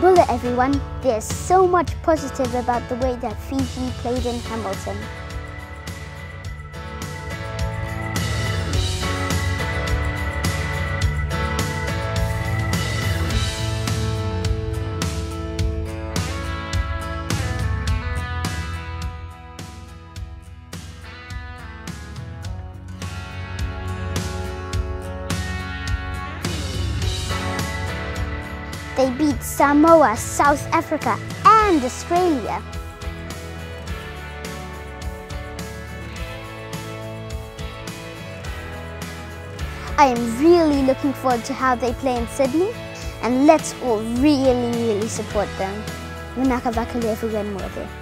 bullet everyone. There's so much positive about the way that Fiji played in Hamilton. They beat Samoa, South Africa and Australia. I am really looking forward to how they play in Sydney and let's all really, really support them. Manaka Vakalefu Gwenmother.